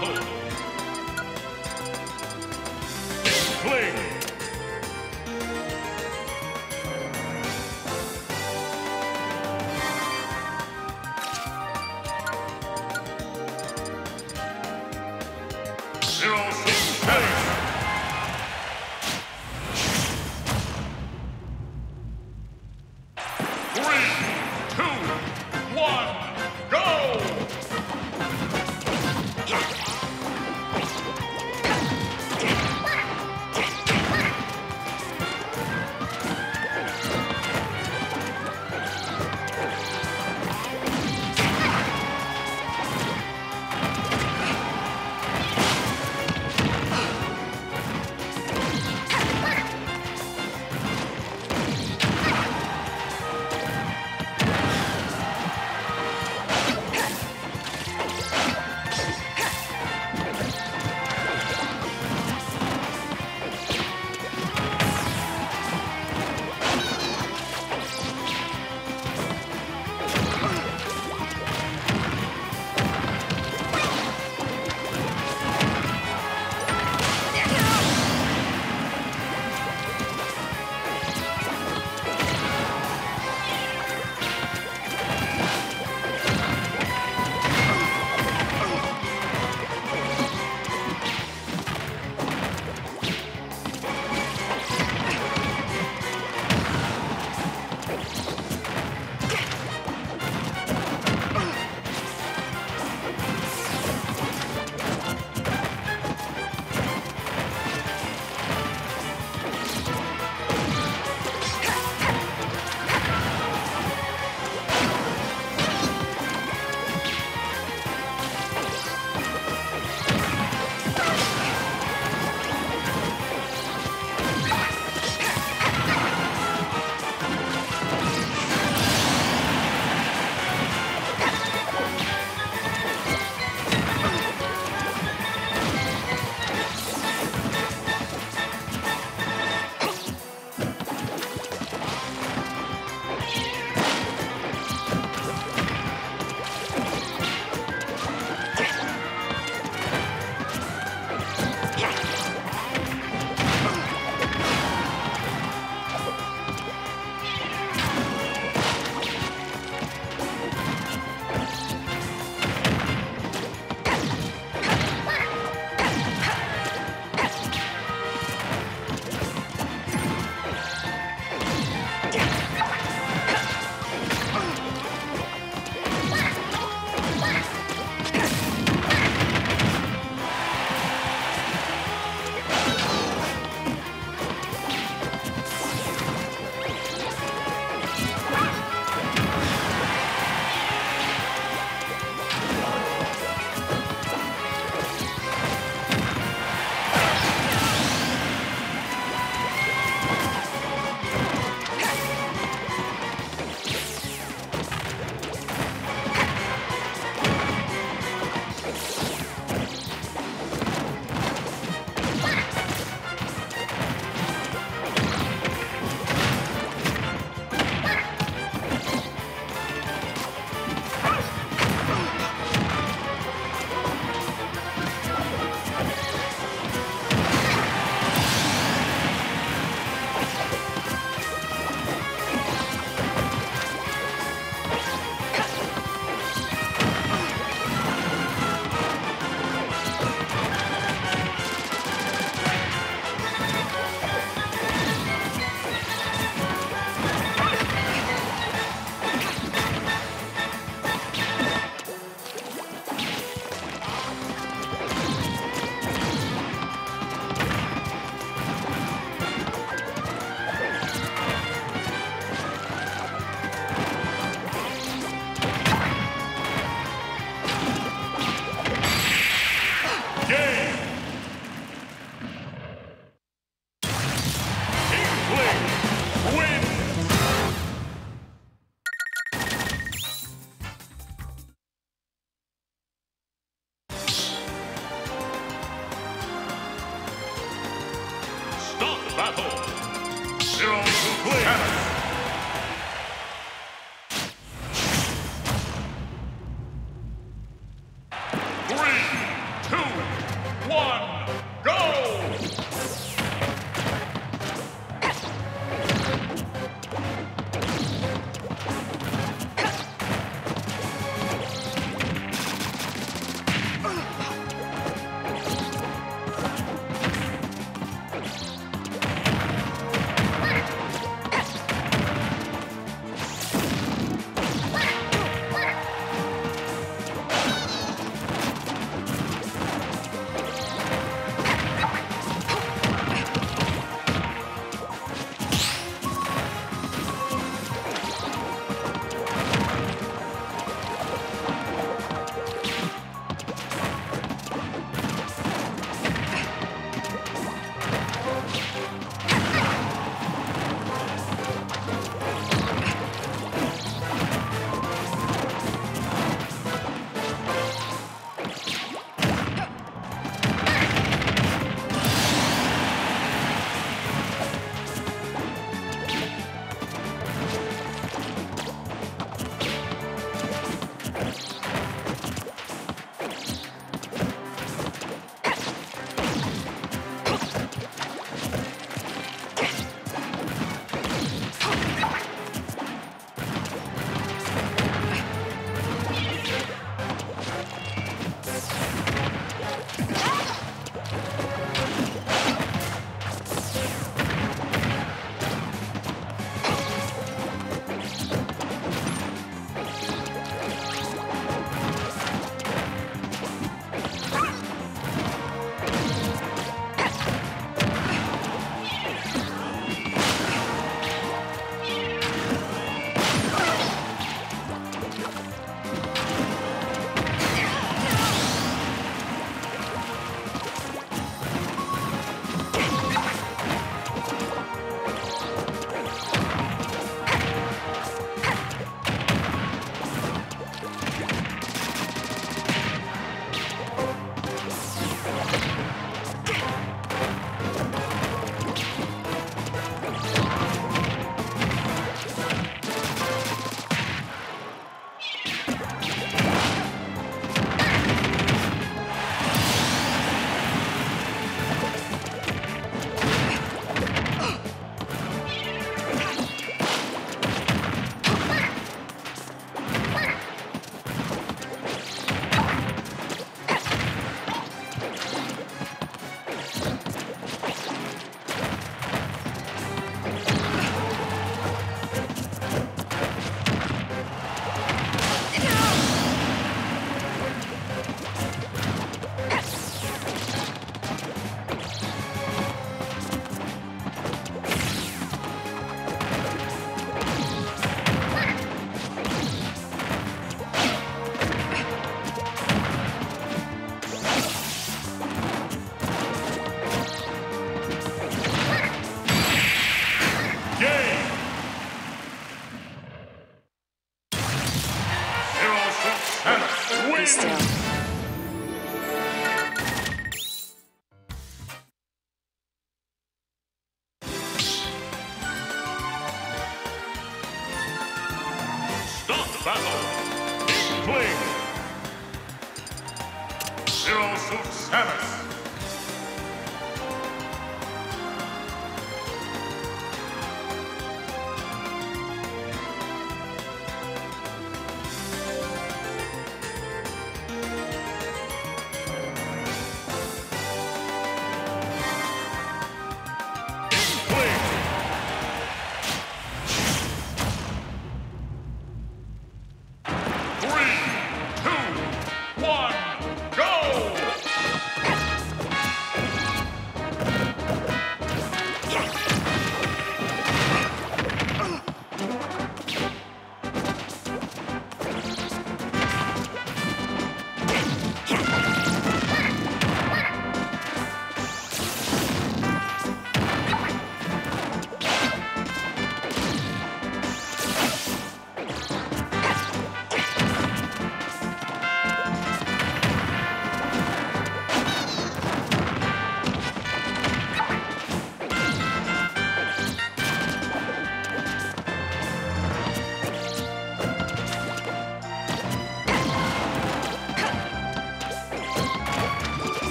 battle. Fling.